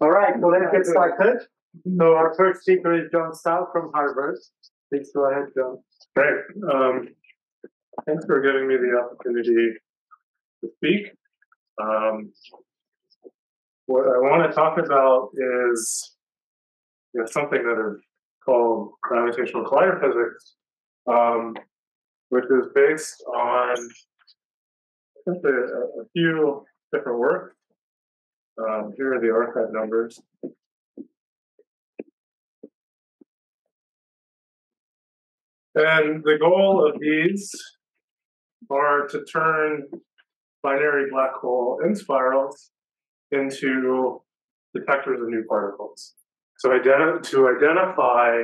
All right, so let's get started. So our first speaker is John Stout from Harvard. Please go ahead, John. Great. Um, thanks for giving me the opportunity to speak. Um, what I want to talk about is you know, something that is called gravitational collider physics, um, which is based on a, a few different works. Um, here are the arXiv numbers. And the goal of these are to turn binary black hole inspirals into detectors of new particles. So identi- to identify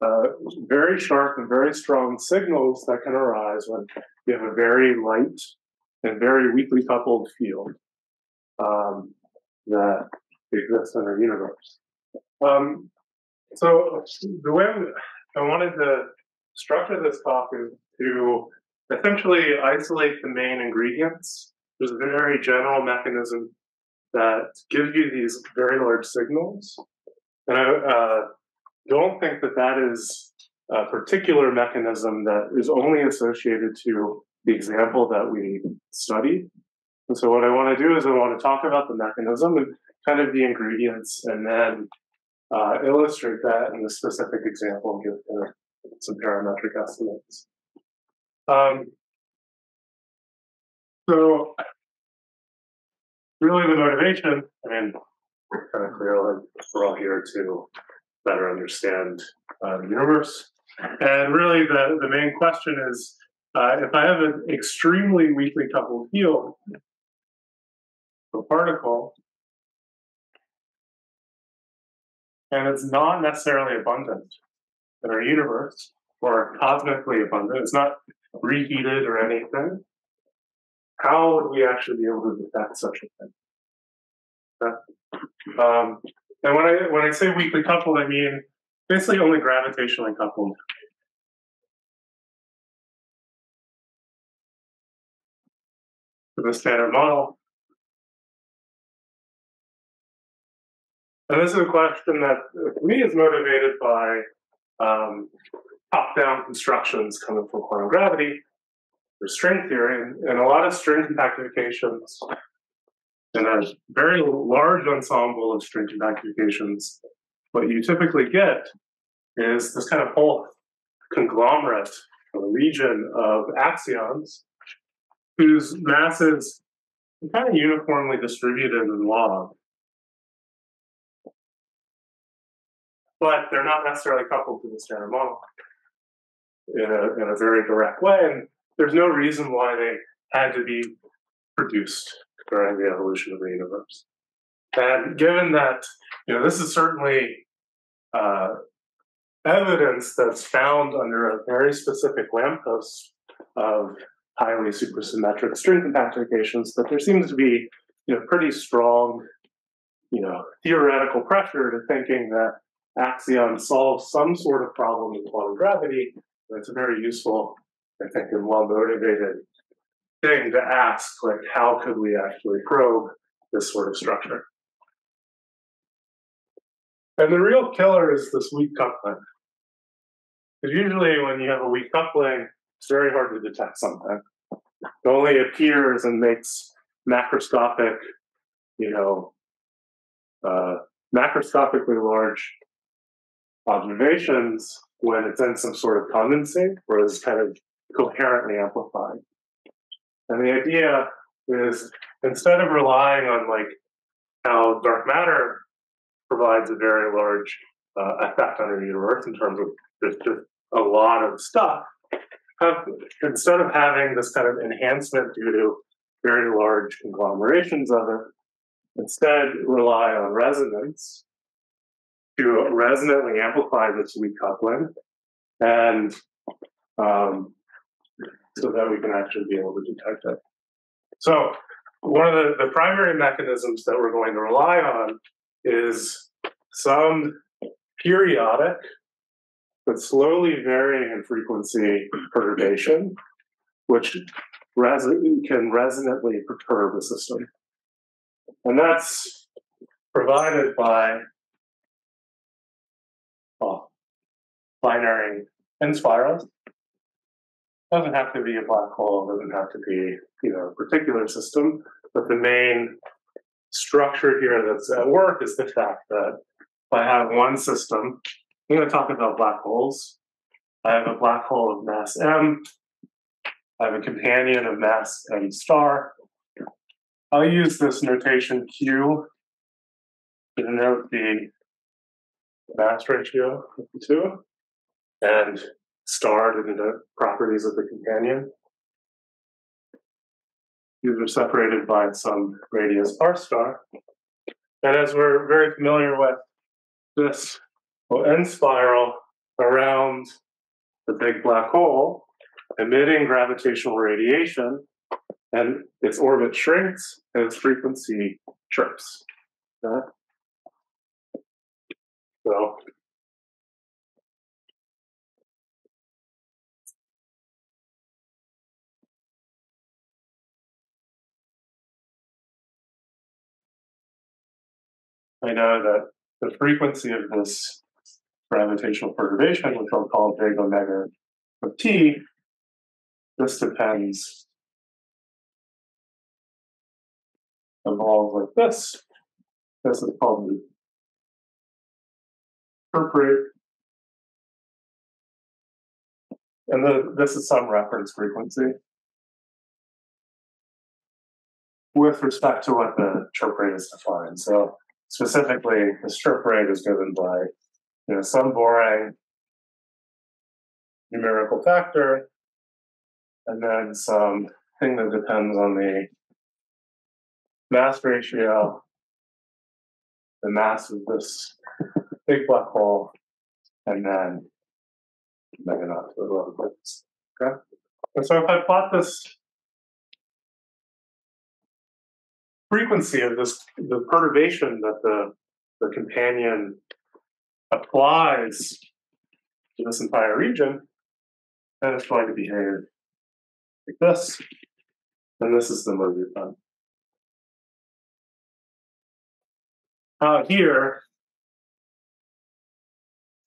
uh, very sharp and very strong signals that can arise when you have a very light and very weakly coupled field um, that exists in our universe. Um, so the way I wanted to structure this talk is to essentially isolate the main ingredients. There's a very general mechanism that gives you these very large signals. And I uh, don't think that that is a particular mechanism that is only associated to the example that we studied. And so what I want to do is I want to talk about the mechanism and kind of the ingredients and then uh, illustrate that in a specific example and give uh, some parametric estimates. Um, so really the motivation, I mean, kind of clear we're all here to better understand uh, the universe. And really the, the main question is, uh, if I have an extremely weakly coupled field, a particle, and it's not necessarily abundant in our universe or cosmically abundant, it's not reheated or anything, how would we actually be able to detect such a thing? Um, and when I when I say weakly coupled, I mean basically only gravitationally coupled. To the standard model. And this is a question that, to me, is motivated by um, top-down constructions coming from quantum gravity or string theory, and, and a lot of string compactifications and a very large ensemble of string compactifications. What you typically get is this kind of whole conglomerate or region of axions whose masses are kind of uniformly distributed in log. But they're not necessarily coupled to the standard model in a, in a very direct way. And there's no reason why they had to be produced during the evolution of the universe. And given that, you know, this is certainly uh, evidence that's found under a very specific lamppost of highly supersymmetric string compactifications, that there seems to be, you know, pretty strong, you know, theoretical pressure to thinking that axion solves some sort of problem in quantum gravity. It's a very useful, I think, and well motivated thing to ask, like, how could we actually probe this sort of structure? And the real killer is this weak coupling. Because usually when you have a weak coupling, it's very hard to detect something. It only appears and makes macroscopic, you know, uh, macroscopically large observations when it's in some sort of condensate or is kind of coherently amplified. And the idea is instead of relying on like how dark matter provides a very large uh, effect on the universe in terms of just a lot of stuff, have, instead of having this kind of enhancement due to very large conglomerations of it, instead rely on resonance to resonantly amplify this weak coupling and um, so that we can actually be able to detect it. So one of the, the primary mechanisms that we're going to rely on is some periodic but slowly varying in frequency perturbation, which res- can resonantly perturb the system. And that's provided by well, binary inspirals. Doesn't have to be a black hole, doesn't have to be, you know, a particular system, but the main structure here that's at work is the fact that if I have one system, I'm going to talk about black holes. I have a black hole of mass m. I have a companion of mass m star. I'll use this notation Q to denote the mass ratio of the two, and starred to denote properties of the companion. These are separated by some radius r star. And as we're very familiar with this well, inspiral around the big black hole, emitting gravitational radiation, and its orbit shrinks and its frequency chirps. Okay? So I know that the frequency of this gravitational perturbation, which I'll call big omega of t, this depends evolves like this. This is called the chirp rate. And the, this is some reference frequency with respect to what the chirp rate is defined. So specifically, the chirp rate is given by you know, some Borang numerical factor, and then some thing that depends on the mass ratio, the mass of this big black hole, and then omega naught to the. Okay? And so if I plot this frequency of this, the perturbation that the, the companion applies to this entire region, then it's going to behave like this. And this is the Mobius band. Uh, here,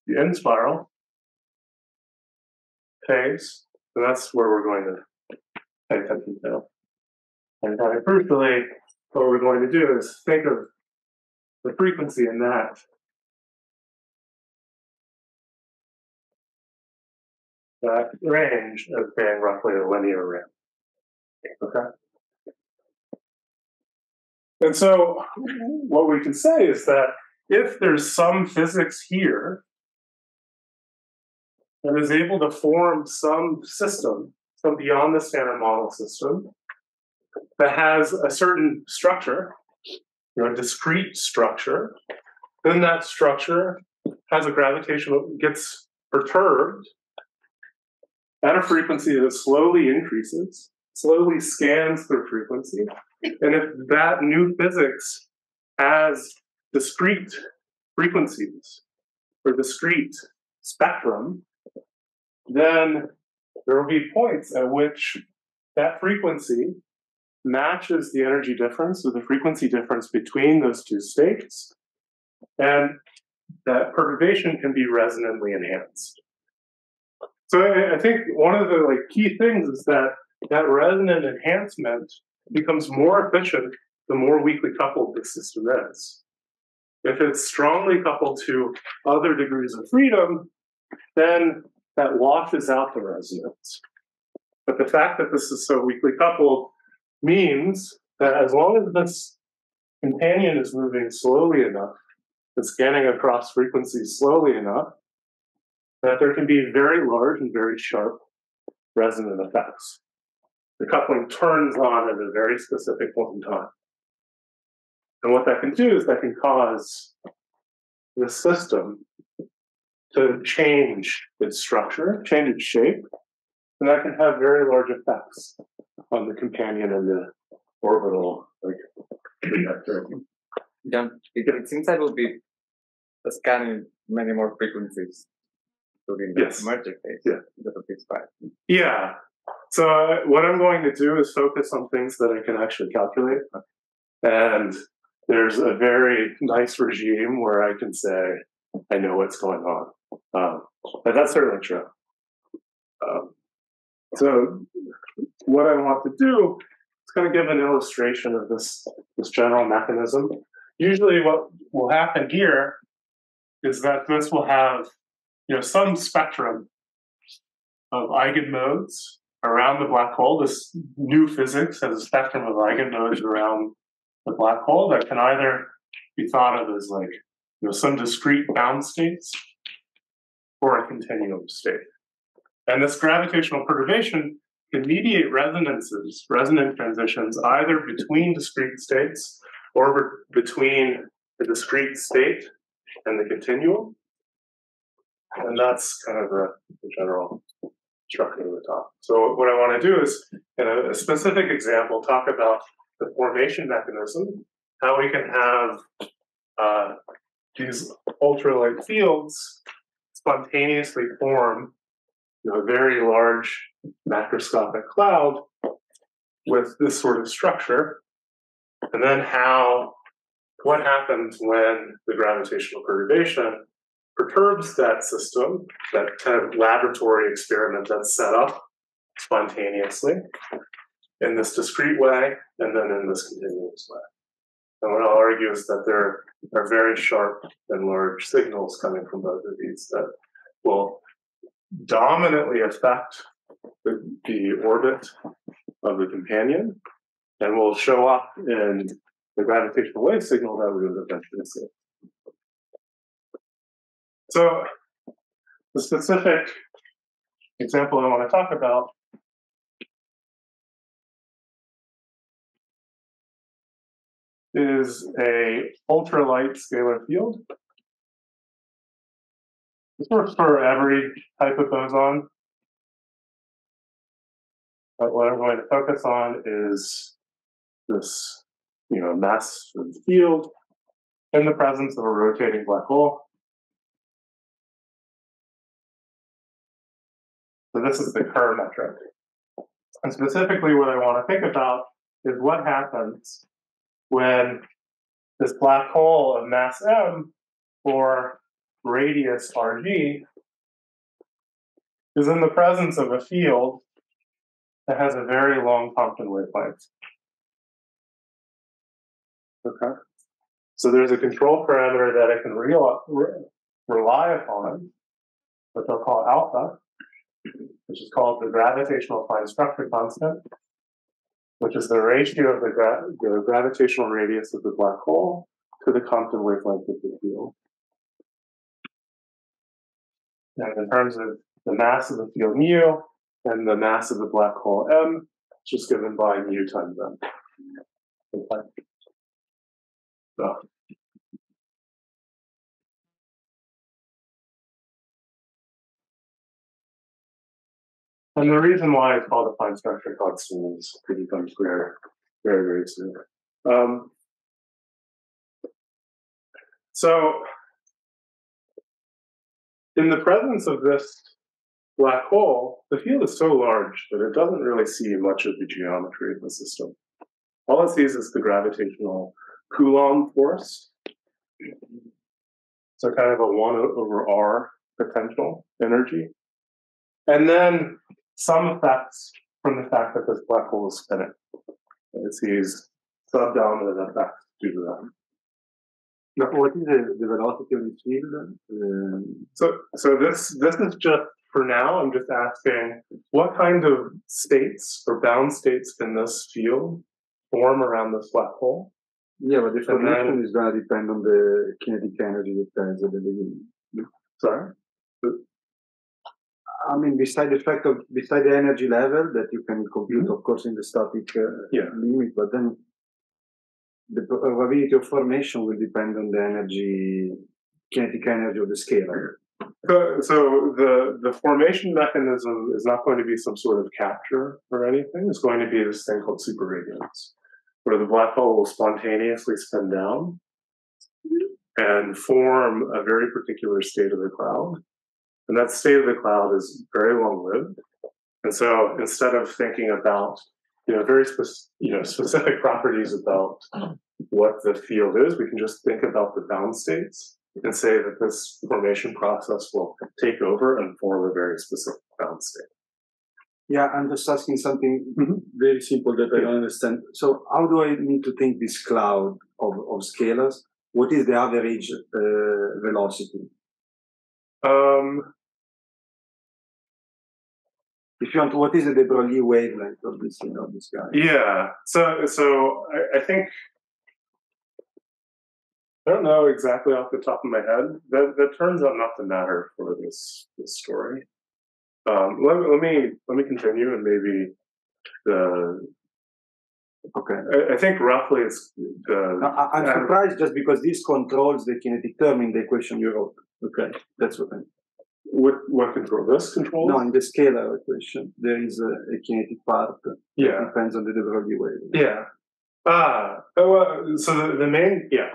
the inspiral phase, so that's where we're going to pay attention to. And kind of crucially, what we're going to do is think of the frequency in that that range as being roughly a linear ramp. Okay. And so what we can say is that if there's some physics here that is able to form some system, some beyond the standard model system, that has a certain structure, you know, a discrete structure, then that structure has a gravitational gets perturbed at a frequency that slowly increases, slowly scans through frequency. And if that new physics has discrete frequencies or discrete spectrum, then there will be points at which that frequency matches the energy difference or the frequency difference between those two states. And that perturbation can be resonantly enhanced. So I, think one of the like key things is that that resonant enhancement becomes more efficient the more weakly coupled the system is. If it's strongly coupled to other degrees of freedom, then that washes out the resonance. But the fact that this is so weakly coupled means that as long as this companion is moving slowly enough, it's scanning across frequencies slowly enough, that there can be very large and very sharp resonant effects. The coupling turns on at a very specific point in time. And what that can do is that can cause the system to change its structure, change its shape, and that can have very large effects on the companion and the orbital like. Yeah, it, it seems I will be scanning many more frequencies during the Yes. merger phase. Yeah. Be. Yeah. So uh, what I'm going to do is focus on things that I can actually calculate, and there's a very nice regime where I can say I know what's going on. Um, but that's certainly true. Um, so what I want to do is kind of give an illustration of this this general mechanism. Usually, what will happen here is that this will have you know some spectrum of eigenmodes around the black hole. This new physics has a spectrum of eigenmodes around the black hole that can either be thought of as like you know some discrete bound states or a continuum state. And this gravitational perturbation can mediate resonances, resonant transitions, either between discrete states or between the discrete state and the continuum. And that's kind of the, the general structure of the talk. So what I want to do is, in a, a specific example, talk about the formation mechanism, how we can have uh, these ultralight fields spontaneously form you know, a very large macroscopic cloud with this sort of structure, and then how what happens when the gravitational perturbation perturbs that system, that kind of laboratory experiment that's set up spontaneously in this discrete way and then in this continuous way. And what I'll argue is that there are very sharp and large signals coming from both of these that will dominantly affect the, the orbit of the companion and will show up in the gravitational wave signal that we would eventually see. So, the specific example I want to talk about is a ultralight scalar field. This works for every type of boson. But what I'm going to focus on is this, you know, mass field in the presence of a rotating black hole. So this is the Kerr metric. And specifically what I want to think about is what happens when this black hole of mass m or radius rg is in the presence of a field that has a very long Compton wavelength. Okay. So there's a control parameter that I can re rely upon, which I'll call alpha, which is called the gravitational fine structure constant, which is the ratio of the, gra the gravitational radius of the black hole to the Compton wavelength of the field. And in terms of the mass of the field mu and the mass of the black hole m, just given by mu times m. Okay. So. And the reason why it's called a fine structure constant is to become clear very, very soon. Um, so in the presence of this black hole, the field is so large that it doesn't really see much of the geometry of the system. All it sees is the gravitational Coulomb force. So kind of a one over R potential energy. And then some effects from the fact that this black hole is spinning. It sees subdominant effects due to that. Now, what is the, the velocity of the field? Um, so, so this this is just for now. I'm just asking what kind of states or bound states can this field form around this black hole? Yeah, but the formation is going to depend on the kinetic energy it has at the beginning. Sorry. I mean, beside the fact of beside the energy level that you can compute, mm-hmm. of course, in the static uh, yeah. limit, but then the probability uh, of formation will depend on the energy, kinetic energy of the scalar. So, so the the formation mechanism is not going to be some sort of capture or anything. It's going to be this thing called superradiance, where the black hole will spontaneously spin down and form a very particular state of the cloud. And that state of the cloud is very long lived. And so instead of thinking about you know very specific you know specific properties about what the field is, we can just think about the bound states and say that this formation process will take over and form a very specific bound state. Yeah, I'm just asking something Mhm. very simple that I don't understand. So, how do I need to think this cloud of, of scalars? What is the average uh, velocity? Um, If you want, what is the de Broglie wavelength of this of this guy? yeah. So, so I, I think I don't know exactly off the top of my head. That that turns out not to matter for this this story. Um, let, let me let me continue and maybe the Okay. I, I think roughly it's the I, I'm surprised just because this controls the kinetic term in the equation you wrote. Okay, that's what I. what what control this controls. No, in the scalar equation there is a, a kinetic part. that yeah, depends on the de Broglie wavelength. yeah. Ah, oh, well, so the, the main yeah.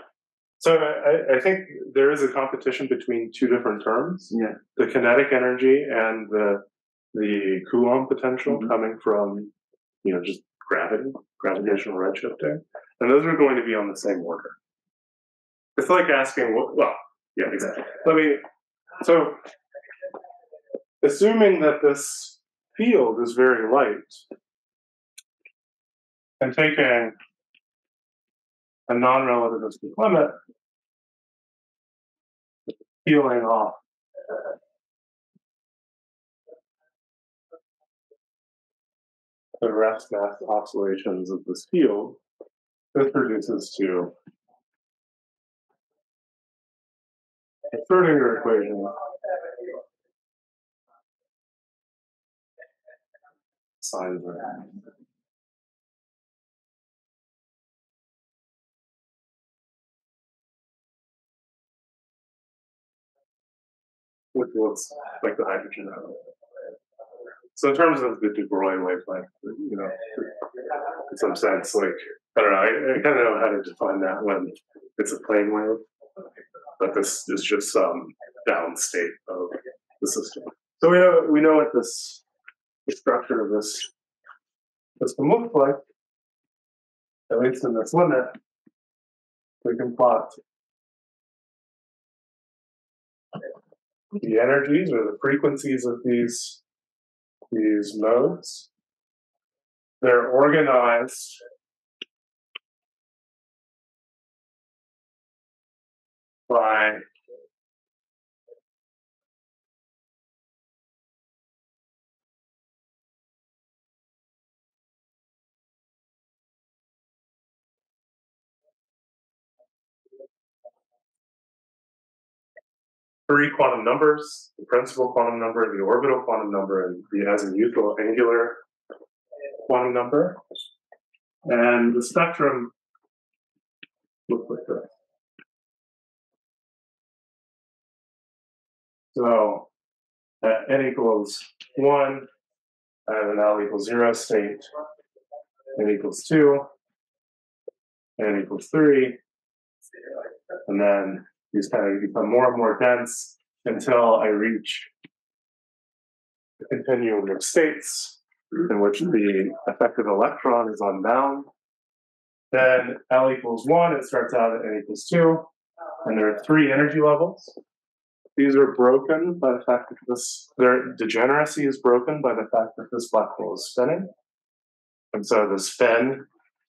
So I, I think there is a competition between two different terms. Yeah. the kinetic energy and the the Coulomb potential Mhm. coming from you know just gravity, gravitational redshifting, and those are going to be on the same order. It's like asking what. Well, yeah, exactly. Let me. So, assuming that this field is very light, and taking a non-relativistic limit, peeling off the rest mass oscillations of this field, this reduces to a Schrodinger equation. Wave. Which looks like the hydrogen atom. So in terms of the de Broglie wavelength, you know, in some sense, like I don't know, I, I kind of know how to define that when it's a plane wave, but this is just some bound state of the system. So we know we know what this the structure of this system looks like, at least in this limit. We can plot the energies or the frequencies of these these modes. They're organized by three quantum numbers, the principal quantum number, the orbital quantum number, and the as azimuthal angular quantum number. And the spectrum looks like this. So at n equals one, I have an L equals zero state, n equals two, n equals three, and then these kind of become more and more dense until I reach the continuum of states in which the effective electron is unbound. Then L equals one, it starts out at n equals two, and there are three energy levels. These are broken by the fact that this, their degeneracy is broken by the fact that this black hole is spinning. And so the spin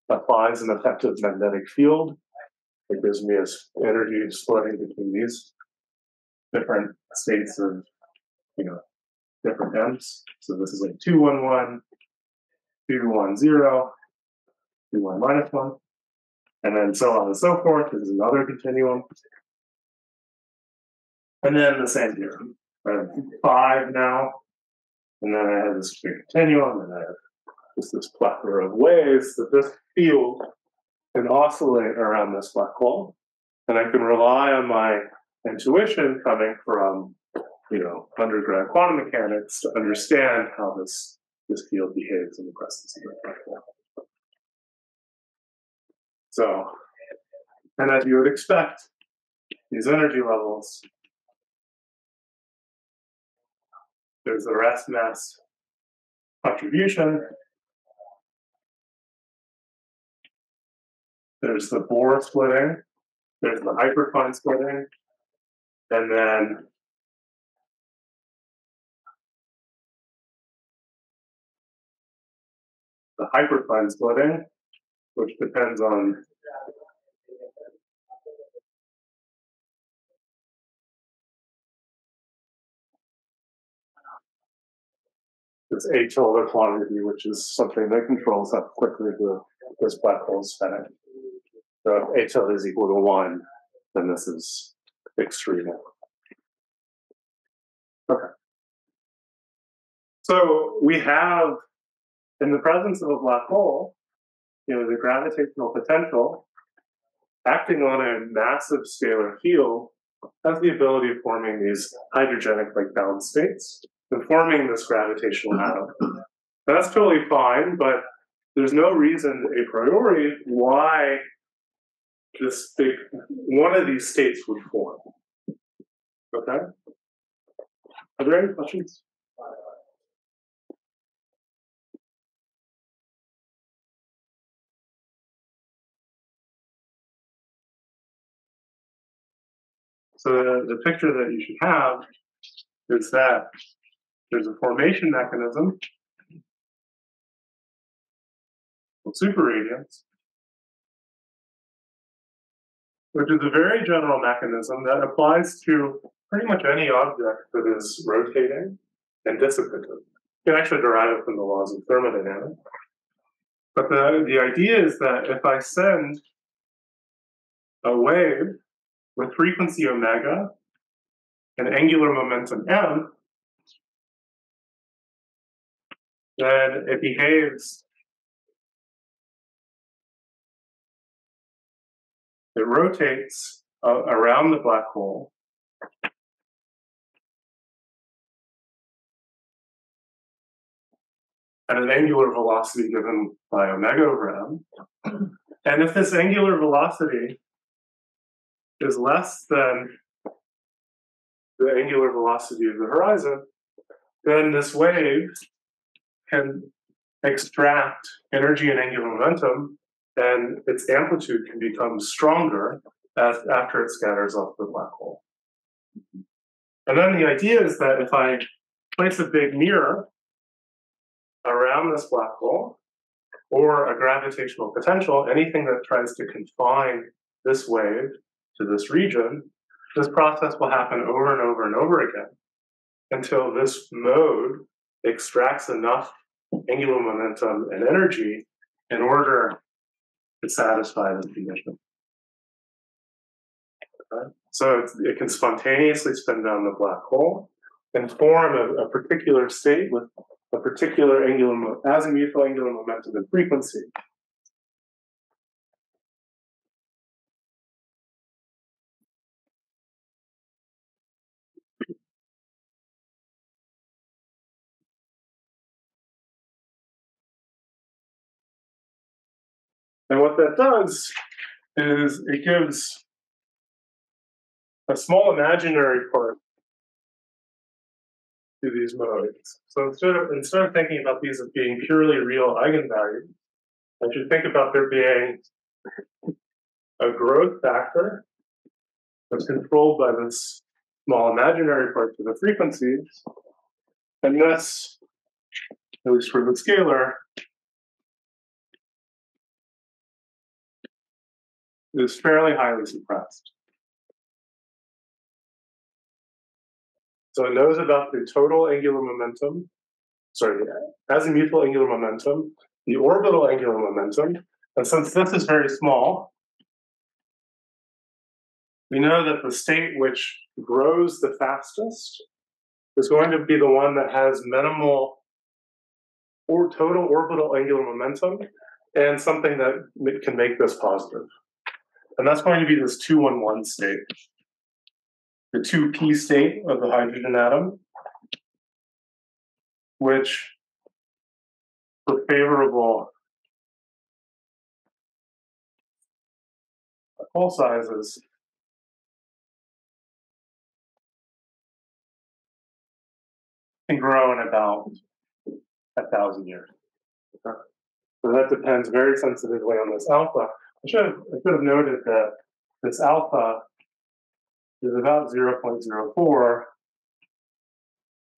applies an effective magnetic field it gives me a energy splitting between these different states of, you know, different m's. So this is like 211, 210, 21 minus 1, and then so on and so forth. This is another continuum. And then the same here. I have five now, and then I have this continuum, and I have just this plethora of ways that this field can oscillate around this black hole, and I can rely on my intuition coming from, you know, undergrad quantum mechanics to understand how this this field behaves in the presence of the black hole. So, and as you would expect, these energy levels, there's the rest mass contribution there's the Bohr splitting, there's the hyperfine splitting, and then the hyperfine splitting, which depends on this A tilde quantity, which is something that controls how quickly the, this black hole is spinning. So if tilde is equal to one, then this is extreme. Okay. So we have, in the presence of a black hole, you know, the gravitational potential acting on a massive scalar field has the ability of forming these hydrogenic like bound states and forming this gravitational atom. That's totally fine, but there's no reason a priori why this big one of these states would form. Okay? Are there any questions? So the, the picture that you should have is that there's a formation mechanism called superradiance, which is a very general mechanism that applies to pretty much any object that is rotating and dissipative. You can actually derive it from the laws of thermodynamics. But the, the idea is that if I send a wave with frequency omega and angular momentum m, then it behaves, it rotates uh, around the black hole. At an angular velocity given by omega over m. And if this angular velocity is less than the angular velocity of the horizon, then this wave can extract energy and angular momentum, and its amplitude can become stronger as, after it scatters off the black hole. And then the idea is that if I place a big mirror around this black hole, or a gravitational potential, anything that tries to confine this wave to this region, this process will happen over and over and over again until this mode extracts enough angular momentum and energy in order to satisfy this condition. Okay? So it can spontaneously spin down the black hole and form a, a particular state with a particular angular azimuthal angular momentum and frequency. And what that does is it gives a small imaginary part to these modes. So instead of instead of thinking about these as being purely real eigenvalues, I should think about there being a growth factor that's controlled by this small imaginary part to the frequencies. And this, at least for the scalar, is fairly highly suppressed. So it knows about the total angular momentum, sorry, the azimuthal angular momentum, the orbital angular momentum, and since this is very small, we know that the state which grows the fastest is going to be the one that has minimal or total orbital angular momentum and something that can make this positive. And that's going to be this 2-1-1 state. The 2p state of the hydrogen atom, which for favorable hole sizes can grow in about a thousand years. So that depends very sensitively on this alpha, I should have, I should have noted that this alpha is about 0.04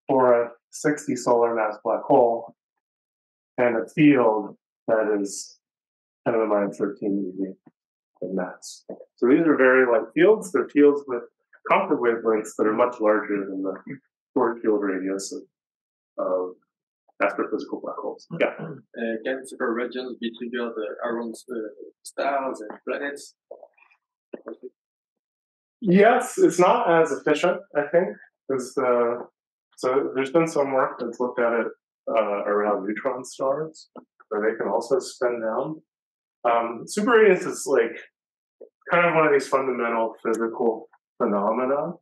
for a 60 solar mass black hole and a field that is 10 to the minus 13 eV in mass. So these are very light fields. They're fields with Compton wavelengths that are much larger than the Schwarzschild radius of, of astrophysical black holes. Yeah. Uh, can superradiance be triggered uh, around uh, stars and planets? Yes, it's not as efficient, I think, as the. So there's been some work that's looked at it uh, around neutron stars, where they can also spin down. Um, super radiance is like kind of one of these fundamental physical phenomena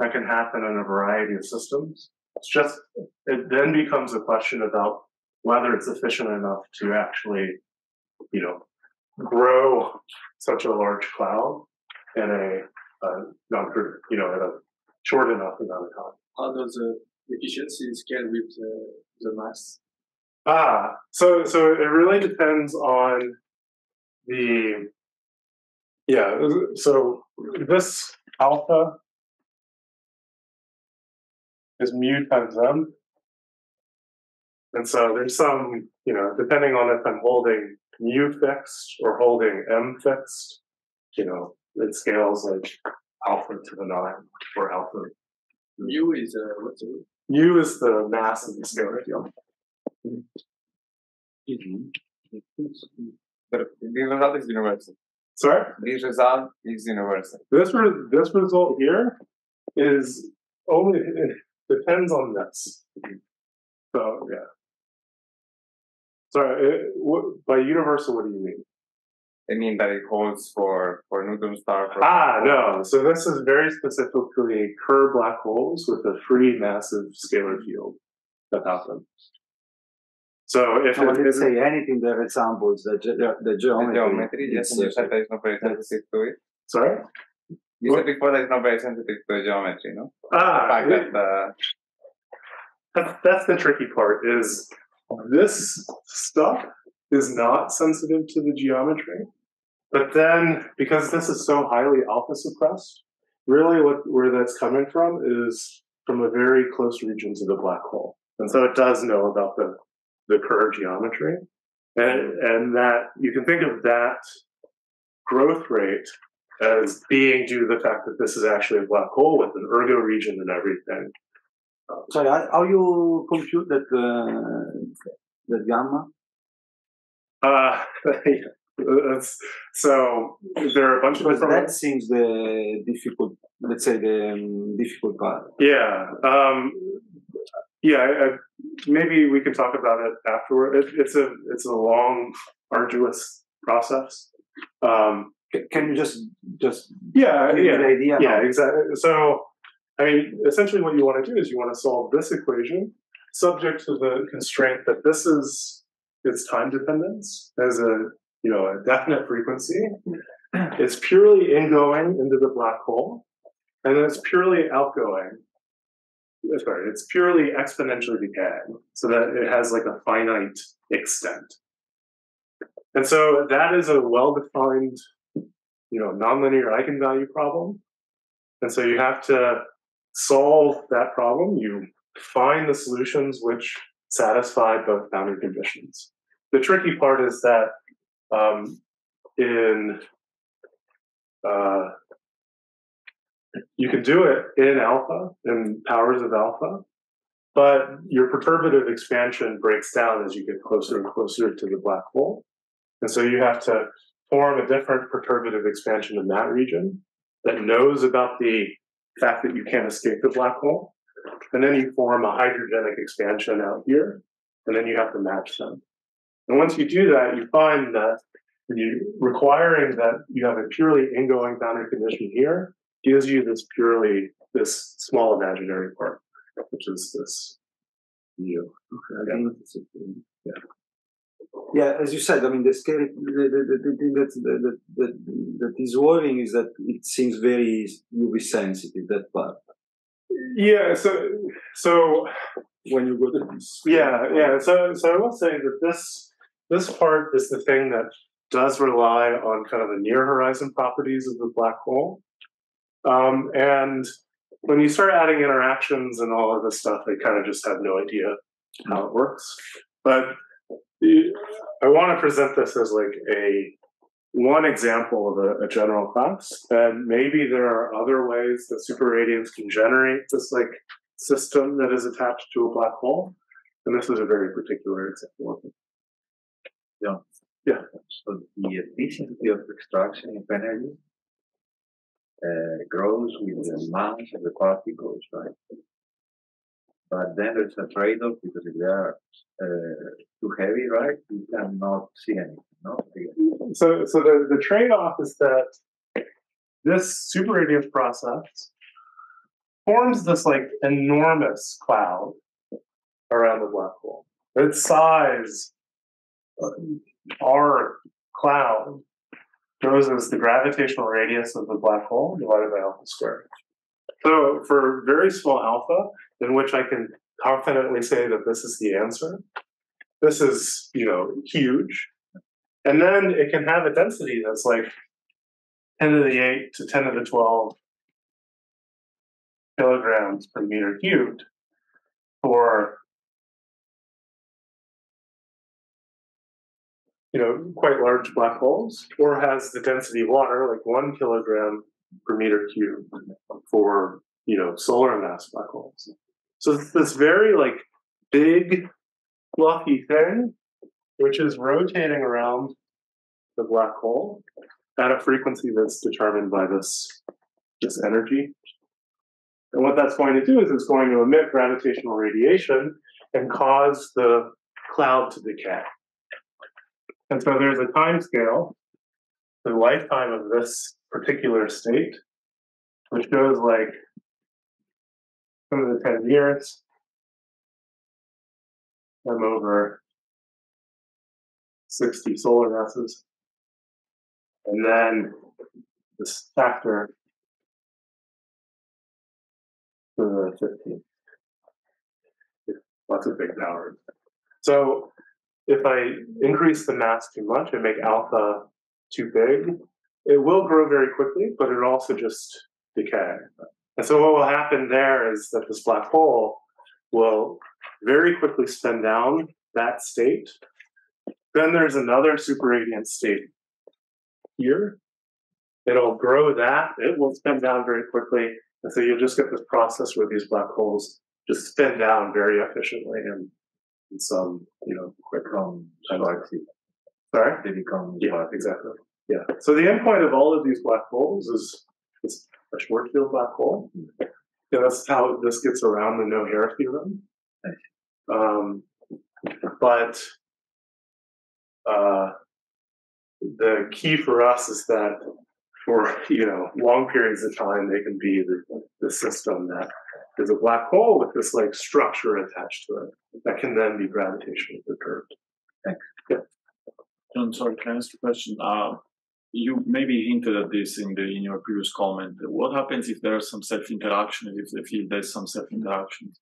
that can happen in a variety of systems. It's just it then becomes a question about whether it's efficient enough to actually, you know, grow such a large cloud in a uh, non you know, in a short enough amount of time. How does the efficiency scale with the, the mass? Ah, so so it really depends on the yeah. So this alpha is mu times m, and so there's some you know depending on if I'm holding mu fixed or holding m fixed, you know it scales like alpha to the nine or alpha. Mu is uh, what's the Mu is the mass of the scalar field. But this result is universal. Sorry. This result is universal. This re- this result here is only it depends on this. So yeah. Sorry, it, what, by universal, what do you mean? I mean that it holds for for neutron star. For Ah, no. So this is very specifically Kerr black holes with a free massive scalar field that happens. So if No, it, let's say anything that resembles the, ge- the The geometry. geometry, yes, it's, and you said that it's not very sensitive to it. sorry, You said before that it's not very sensitive to geometry, no? The ah, it- that uh, That's, that's the tricky part is this stuff is not sensitive to the geometry. But then because this is so highly alpha suppressed, really what where that's coming from is from a very close region to the black hole. And so it does know about the the Kerr geometry. And and that you can think of that growth rate as being due to the fact that this is actually a black hole with an ergo region and everything. Sorry, how, how you compute that uh, that gamma? Uh, so there are a bunch of Because different. that seems the difficult, let's say the um, difficult part. Yeah, um, yeah. I, I, maybe we can talk about it afterward. It, it's a it's a long, arduous process. Um, Can you just just yeah, yeah, idea? yeah, exactly. So, I mean, essentially, what you want to do is you want to solve this equation subject to the constraint that this is its time dependence as a you know a definite frequency. It's purely ingoing into the black hole, and then it's purely outgoing. uh, Sorry, it's purely exponentially decaying, so that it has like a finite extent. And so that is a well-defined, you know, nonlinear eigenvalue problem. And so you have to solve that problem. You find the solutions which satisfy both boundary conditions. The tricky part is that um, in uh, you can do it in alpha, in powers of alpha, but your perturbative expansion breaks down as you get closer and closer to the black hole. And so you have to form a different perturbative expansion in that region that knows about the fact that you can't escape the black hole. And then you form a hydrogenic expansion out here, and then you have to match them. And once you do that, you find that you requiring that you have a purely ingoing boundary condition here gives you this purely this small imaginary part, which is this u. It's yeah. Yeah, as you said, I mean, the scary the, the, the, the thing that, that, that, that is worrying is that it seems very UV sensitive, that part. Yeah, so so When you go to this. Yeah, yeah. So, so I will say that this this part is the thing that does rely on kind of the near horizon properties of the black hole. Um, and when you start adding interactions and all of this stuff, they kind of just have no idea how it works. But I want to present this as like a one example of a, a, general class, and maybe there are other ways that superradiance can generate this like system that is attached to a black hole. And this is a very particular example of it. Yeah. Yeah. So the efficiency of extraction of energy uh, grows with the mass of the particles, right? But then there's a trade-off because if they are uh, too heavy, right, you cannot see anything. No? So, so the, the trade-off is that this superradiance process forms this like enormous cloud around the black hole. Its size, our cloud, goes as the gravitational radius of the black hole divided by alpha squared. So for very small alpha, in which I can confidently say that this is the answer, this is, you know, huge. And then it can have a density that's like 10 to the 8 to 10 to the 12 kilograms per meter cubed for you know quite large black holes, or has the density of water like one kilogram per meter cubed for you know solar mass black holes. So it's this very like big fluffy thing which is rotating around the black hole at a frequency that's determined by this this energy. And what that's going to do is it's going to emit gravitational radiation and cause the cloud to decay. And so there's a time scale, the lifetime of this particular state, which goes like of the 10 years, I'm over 60 solar masses. And then this factor to the 15. Lots of big towers. So if I increase the mass too much and make alpha too big, it will grow very quickly, but it also just decay. And so what will happen there is that this black hole will very quickly spin down that state. Then there's another superradiant state here. It'll grow that, it will spin down very quickly. And so you'll just get this process where these black holes just spin down very efficiently and in some, you know, quick from galaxy. Sorry? They become yeah, exactly. Yeah. So the endpoint of all of these black holes is a Schwarzschild black hole. Yeah, that's how this gets around the no hair theorem. Um, but uh, the key for us is that for you know long periods of time they can be the, the system that is a black hole with this like structure attached to it that can then be gravitationally perturbed. Thanks. Yeah. John, sorry, can I ask a question? Uh, you maybe hinted at this in the in your previous comment. What happens if there are some self interaction? If the field there's some self interaction?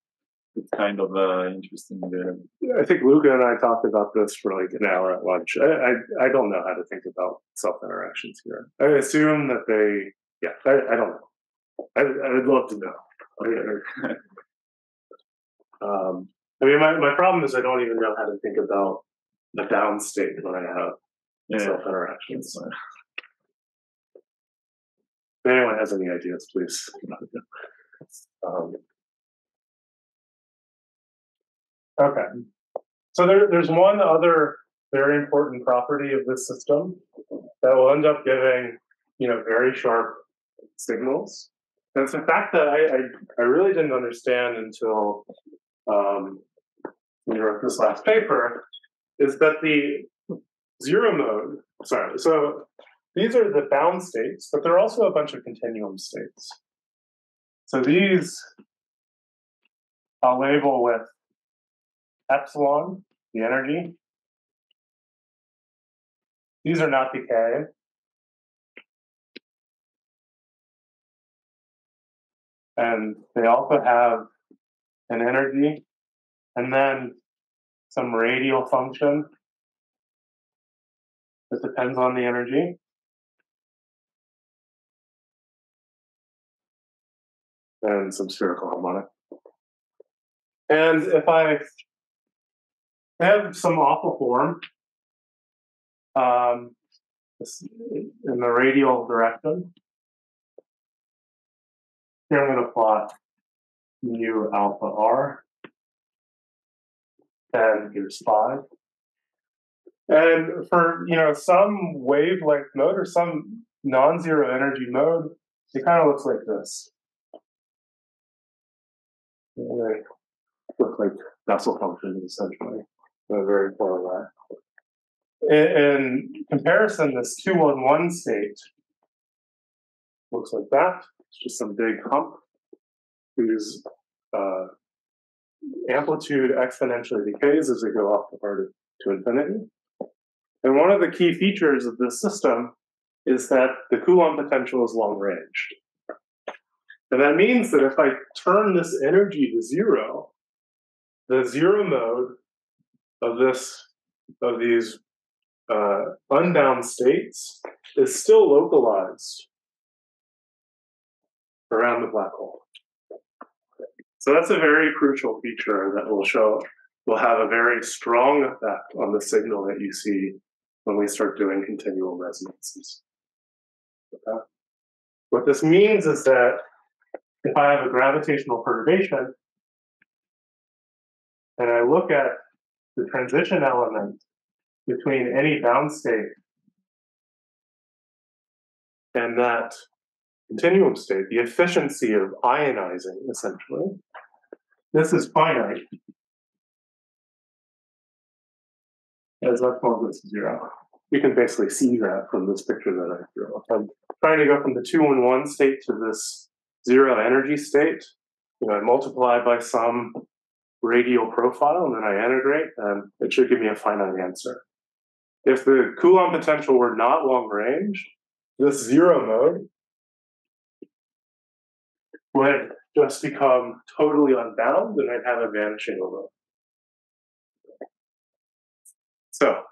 It's kind of uh, interesting there. I think Luca and I talked about this for like an hour at lunch. I I, I don't know how to think about self interactions here. I assume that they, yeah, I, I don't know. I, I'd love to know. um, I mean, my, my problem is I don't even know how to think about the bound state when I have yeah. self interactions. If anyone has any ideas, please. um, okay. So there, there's one other very important property of this system that will end up giving, you know, very sharp signals. And it's a fact that I, I, I really didn't understand until um, we wrote this last paper, is that the zero mode, sorry, so these are the bound states, but there are also a bunch of continuum states. So these I'll label with epsilon, the energy. These are not decay. And they also have an energy and then some radial function that depends on the energy. And some spherical harmonic. And if I have some awful form um, in the radial direction, here I'm going to plot mu alpha r. And here's five. And for you know some wavelength mode or some non-zero energy mode, it kind of looks like this. They look like Bessel functions essentially. They're very far away. In, comparison, this two one one state looks like that. It's just some big hump whose uh, amplitude exponentially decays as we go up the to, to infinity. And one of the key features of this system is that the Coulomb potential is long range. And that means that if I turn this energy to zero, the zero mode of this of these uh, unbound states is still localized around the black hole. So that's a very crucial feature that will show will have a very strong effect on the signal that you see when we start doing continual resonances. Okay? What this means is that if I have a gravitational perturbation and I look at the transition element between any bound state and that continuum state, the efficiency of ionizing essentially, this is finite. As one goes to zero. You can basically see that from this picture that I drew. I'm trying to go from the two and one state to this zero energy state, you know, I multiply by some radial profile and then I integrate, and it should give me a finite answer. If the Coulomb potential were not long range, this zero mode would just become totally unbound and I'd have a vanishing over. So,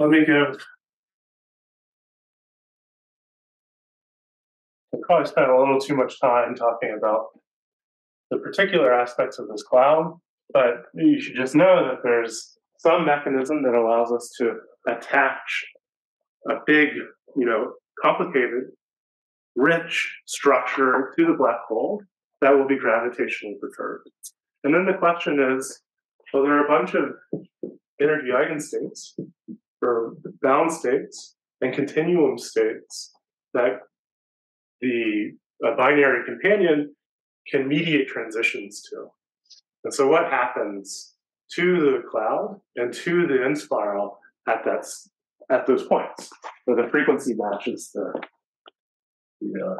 let me give. I probably spent a little too much time talking about the particular aspects of this cloud, but you should just know that there's some mechanism that allows us to attach a big, you know, complicated, rich structure to the black hole that will be gravitationally perturbed. And then the question is, well, there are a bunch of energy eigenstates or bound states and continuum states that the binary companion can mediate transitions to. And so what happens to the cloud and to the inspiral at that at those points where the frequency matches the, the uh.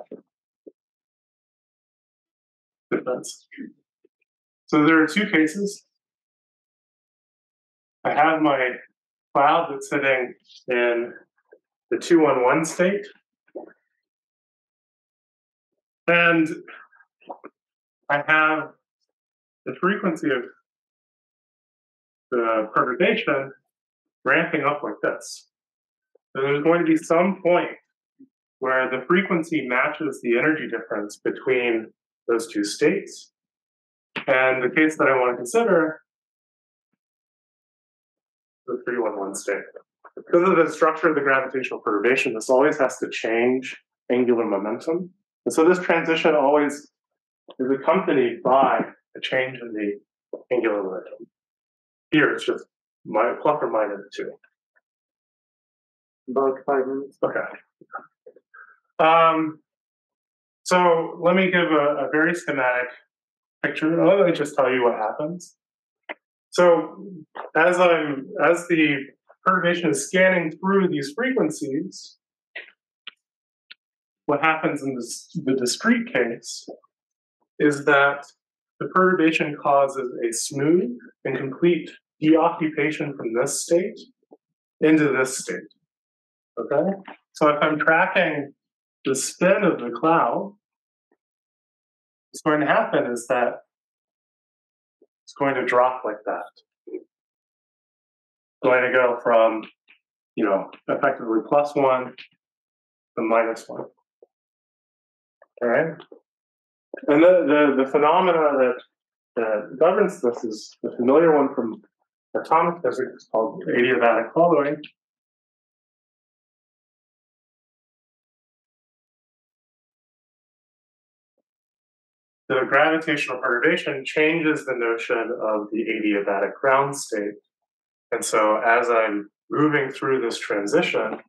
So there are two cases. I have my cloud that's sitting in the 211 state. And I have the frequency of the perturbation ramping up like this. So there's going to be some point where the frequency matches the energy difference between those two states. And the case that I want to consider the 311 state. Because of the structure of the gravitational perturbation, this always has to change angular momentum. And so this transition always is accompanied by a change in the angular momentum. Here it's just my plus or minus two. About five minutes. Okay. Um, so let me give a, a very schematic picture. Let me just tell you what happens. So as I'm as the perturbation is scanning through these frequencies, what happens in this, the discrete case is that the perturbation causes a smooth and complete deoccupation from this state into this state. Okay? So if I'm tracking the spin of the cloud, what's going to happen is that it's going to drop like that. Going to go from, you know, effectively plus one to minus one. All right. And the, the, the phenomena that, that governs this is the familiar one from atomic physics called adiabatic following. The gravitational perturbation changes the notion of the adiabatic ground state. And so as I'm moving through this transition,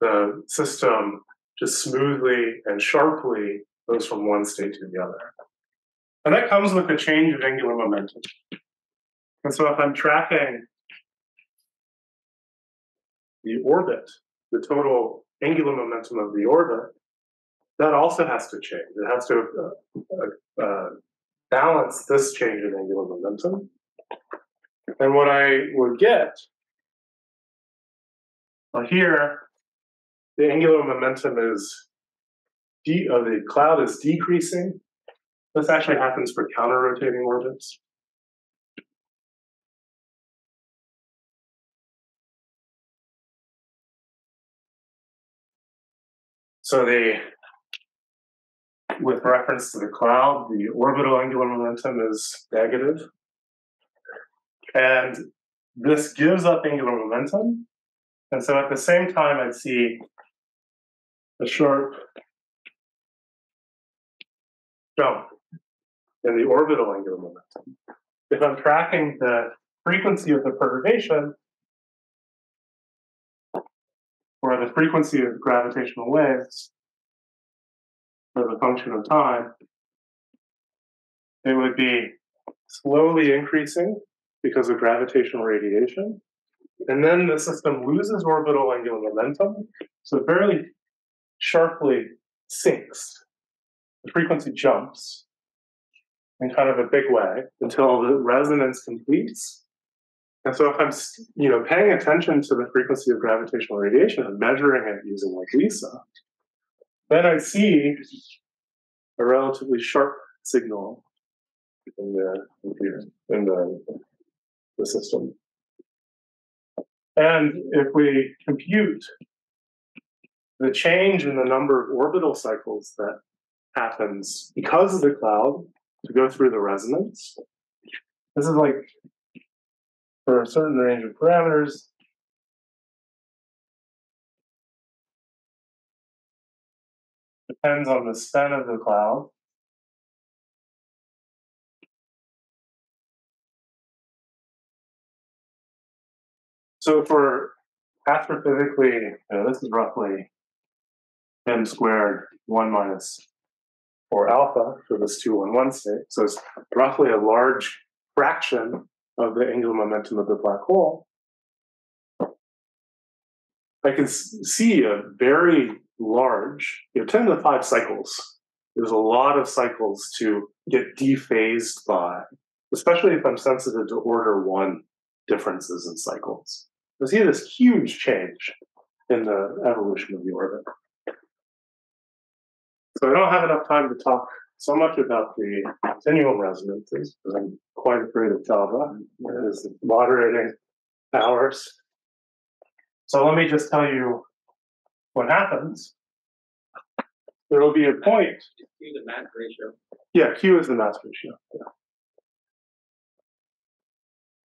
the system just smoothly and sharply goes from one state to the other. And that comes with a change of angular momentum. And so if I'm tracking the orbit, the total angular momentum of the orbit, that also has to change. It has to uh, uh, balance this change in angular momentum. And what I would get well, here, the angular momentum is de- uh, the cloud is decreasing. This actually happens for counter rotating orbits. So the with reference to the cloud, the orbital angular momentum is negative. And this gives up angular momentum. And so at the same time, I'd see a sharp jump in the orbital angular momentum. If I'm tracking the frequency of the perturbation, or the frequency of gravitational waves, for the function of time, it would be slowly increasing because of gravitational radiation. And then the system loses orbital angular momentum, so it very sharply sinks. The frequency jumps in kind of a big way until the resonance completes. And so if I'm, you know, paying attention to the frequency of gravitational radiation and measuring it using like LISA, then I see a relatively sharp signal in the computer, in the, the system. And if we compute the change in the number of orbital cycles that happens because of the cloud to go through the resonance, this is like for a certain range of parameters, depends on the spin of the cloud. So for astrophysically, you know, this is roughly m squared 1 minus 4 alpha for this 2 1 1 state. So it's roughly a large fraction of the angular momentum of the black hole. I can see a very large, you know, 10 to the 5 cycles. There's a lot of cycles to get dephased by, especially if I'm sensitive to order one differences in cycles. You see this huge change in the evolution of the orbit. So I don't have enough time to talk so much about the continuum resonances because I'm quite afraid of Java. It is moderating hours. So let me just tell you what happens, there will be a point. Q the mass ratio. Yeah, Q is the mass ratio. Yeah.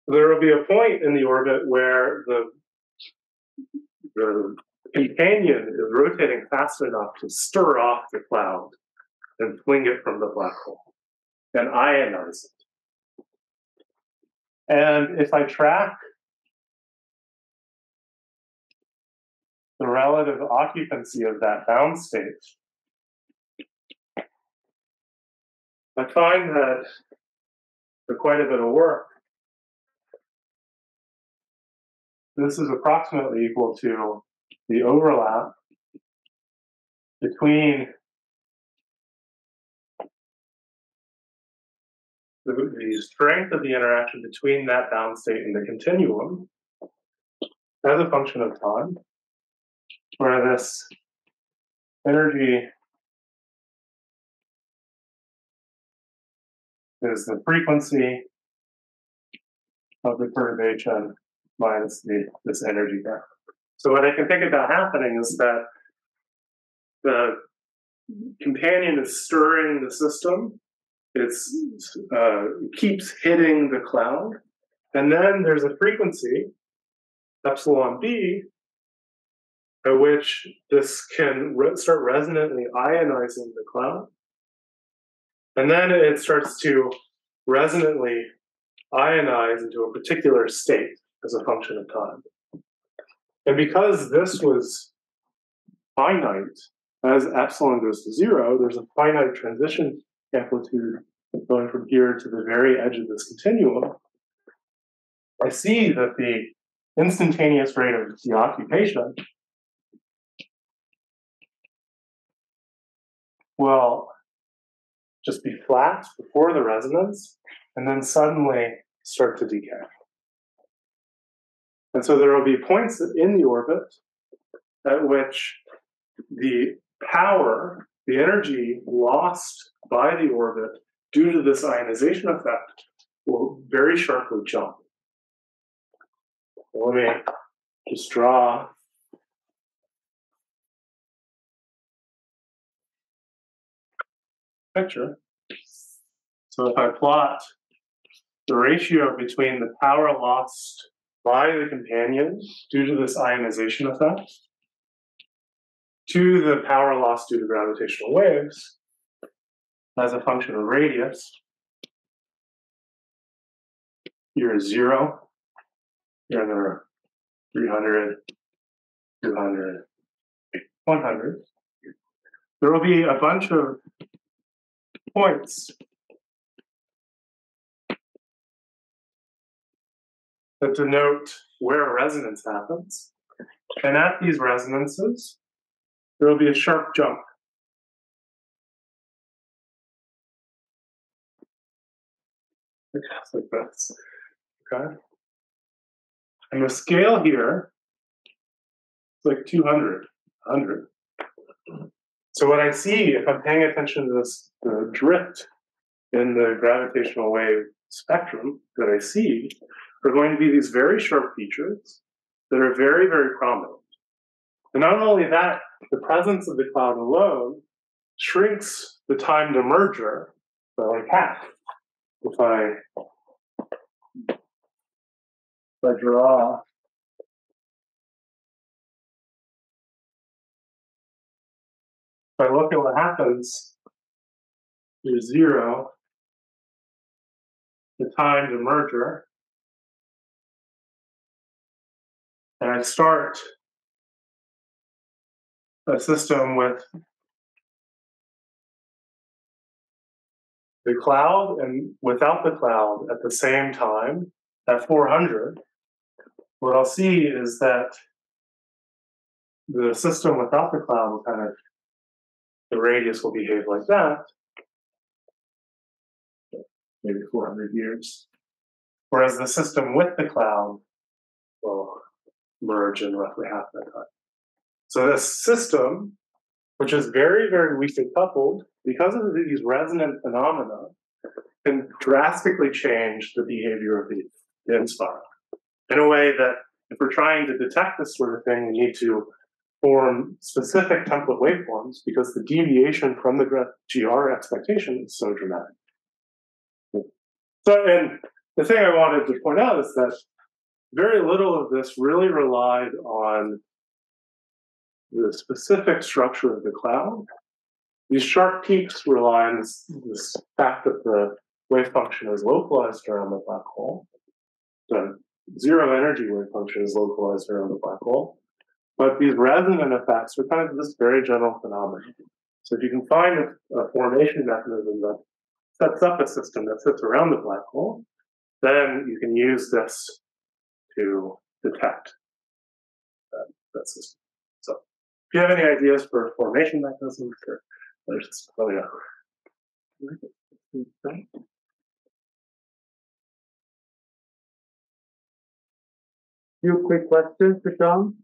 There will be a point in the orbit where the the companion is rotating fast enough to stir off the cloud and fling it from the black hole and ionize it. And if I track the relative occupancy of that bound state. I find that for quite a bit of work, this is approximately equal to the overlap between the, the strength of the interaction between that bound state and the continuum as a function of time where this energy is the frequency of the perturbation minus the this energy gap. So what I can think about happening is that the companion is stirring the system. It's uh, keeps hitting the cloud, and then there's a frequency epsilon b at which this can re- start resonantly ionizing the cloud, and then it starts to resonantly ionize into a particular state as a function of time. And because this was finite, as epsilon goes to zero, there's a finite transition amplitude going from here to the very edge of this continuum. I see that the instantaneous rate of the occupation will just be flat before the resonance and then suddenly start to decay. And so there will be points in the orbit at which the power, the energy lost by the orbit due to this ionization effect will very sharply jump. Let me just draw picture. So if I plot the ratio between the power lost by the companion due to this ionization effect to the power lost due to gravitational waves as a function of radius, here is zero, here there are 300, 200, 100. There will be a bunch of points that denote where a resonance happens. And at these resonances, there will be a sharp jump. Like this. Okay. And the scale here is like 200, 100. So what I see, if I'm paying attention to this the drift in the gravitational wave spectrum that I see, are going to be these very sharp features that are very, very prominent. And not only that, the presence of the cloud alone shrinks the time to merger by like half. If I, if I draw if I look at what happens, there's zero, the time to merger, and I start a system with the cloud and without the cloud at the same time at 400, what I'll see is that the system without the cloud will kind of, the radius will behave like that, maybe 400 years. Whereas the system with the cloud will merge in roughly half that time. So this system, which is very, very weakly coupled, because of these resonant phenomena, can drastically change the behavior of the, the inspiral in a way that if we're trying to detect this sort of thing, we need to form specific template waveforms because the deviation from the GR expectation is so dramatic. So, and the thing I wanted to point out is that very little of this really relied on the specific structure of the cloud. These sharp peaks rely on this, fact that the wave function is localized around the black hole. The zero energy wave function is localized around the black hole. But these resonant effects are kind of this very general phenomenon. So if you can find a, a formation mechanism that sets up a system that sits around the black hole, then you can use this to detect that, that system. So if you have any ideas for formation mechanisms or just let me know. Few quick questions Tom.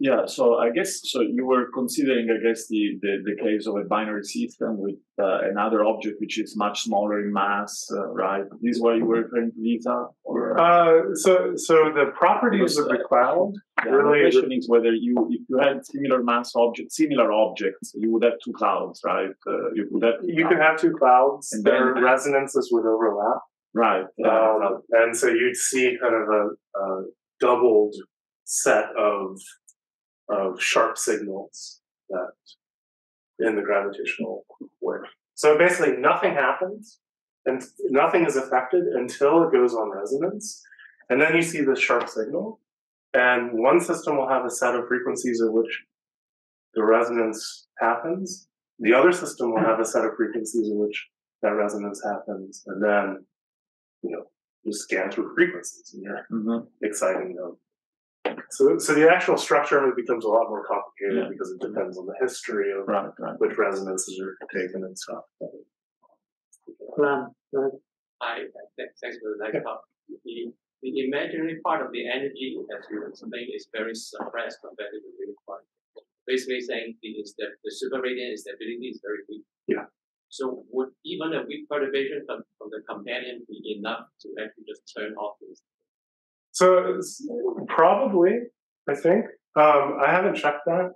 Yeah, so I guess so. You were considering, I guess, the the, the case of a binary system with uh, another object which is much smaller in mass, uh, right? This is what you were referring to, Lisa, or Uh, so so the properties of the cloud Yeah, really the question is whether you, if you had similar mass objects, similar objects, you would have two clouds, right? Uh, you would have you could have two clouds, And their then- resonances would overlap. right. Yeah, Um, and so you'd see kind of a, a doubled set of of sharp signals that in the gravitational wave. So basically, nothing happens and nothing is affected until it goes on resonance, and then you see the sharp signal. And one system will have a set of frequencies at which the resonance happens. The other system will have a set of frequencies in which that resonance happens, and then you know you scan through frequencies and you're Mhm. exciting them. So, so the actual structure of it becomes a lot more complicated Yeah. because it depends on the history of Right, right. which resonances are taken and stuff. Plan. I, thanks thanks for the nice. The, the imaginary part of the energy, as you explained, is very suppressed compared to the real part. Basically saying the, is that the super radiant instability is very weak. Yeah. So would even a weak perturbation from, from the companion be enough to actually just turn off this? So probably, I think. Um, I haven't checked that.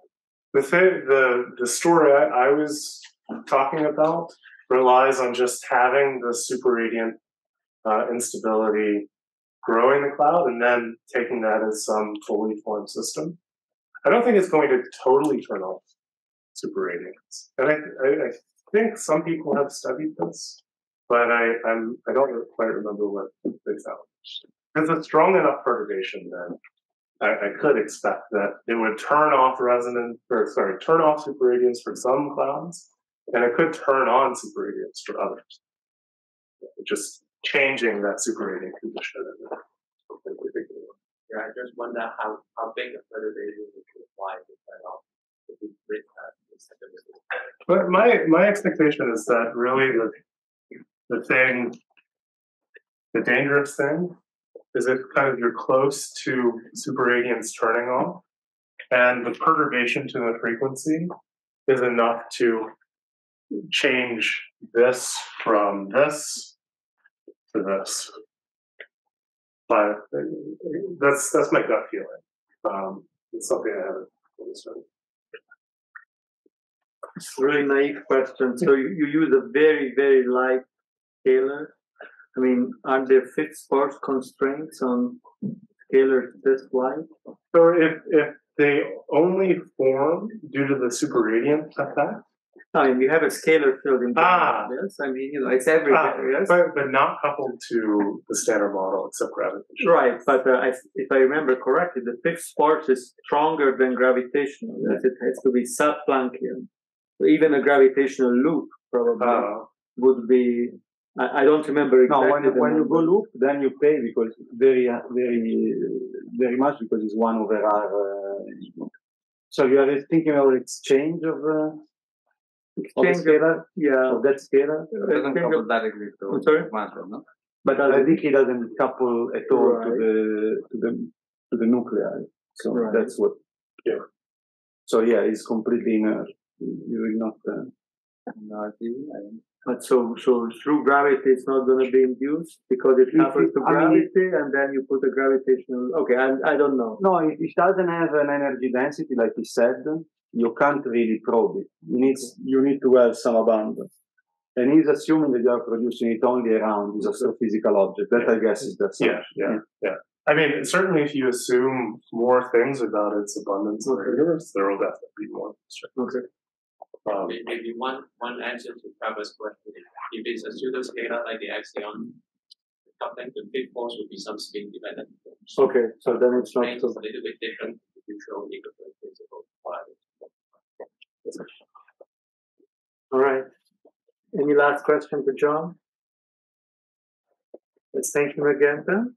The the the story I, I was talking about relies on just having the super radiant uh, instability growing the cloud and then taking that as some fully formed system. I don't think it's going to totally turn off super radiance, and I, I, I think some people have studied this, but I I'm I don't quite remember what they found. There's a strong enough perturbation then I, I could expect that it would turn off resonant, or sorry, turn off superradiance for some clouds, and it could turn on superradiance for others. Just changing that superradiant condition. in a particular one. Yeah, I just wonder how, how big a perturbation would apply to turn off the weak grid. But my my expectation is that really the the thing, the dangerous thing, is if kind of you're close to superradiance turning off, and the perturbation to the frequency is enough to change this from this to this. But that's that's my gut feeling. Um, it's something I haven't studied. Really naive question. So you, you use a very, very light scalar. I mean, are there fifth force constraints on scalars this light? So if if they only form due to the superradiant effect, I mean, you have a scalar field in Ah. yes. I mean, you know, it's everywhere, yes. but but not coupled to the standard model except gravitation. Right, but uh, I, if I remember correctly, the fifth force is stronger than gravitational. Yes, it has to be sub-Planckian. So even a gravitational loop probably Uh, would be. I, I don't remember No, exactly. when, the when you go number. loop, then you pay because very, uh, very, very much because it's one over R. Uh, so you are thinking about exchange of, uh, Exchange of- scalar, yeah, of that scalar, It doesn't Think couple of- directly to I'm sorry? matter, no? but I think it doesn't couple at all to the to the to the nuclei. So Right. that's what. Yeah. So yeah, it's completely inert. You will not. Uh, No, I think, I don't- but so so through gravity, it's not going to be induced because it If happens it- to I mean, gravity, and then you put a gravitational. Okay, I, I don't know. No, it, it doesn't have an energy density like he said. You can't really probe it. You need you need to have some abundance. And he's assuming that you are producing it only around this astrophysical object. That I guess is the yeah, assumption. yeah, yeah. I mean, certainly, if you assume more things about its abundance in the universe, there will definitely be more. Okay. Um, Maybe one, one answer to Trevor's question, if it's a pseudoscalar like the axion, the coupling to big force would be some spin dependent force. Okay, so then it's not so. a little bit different, if you show equivalent principle. All right. Any last question for John? Let's thank him again then.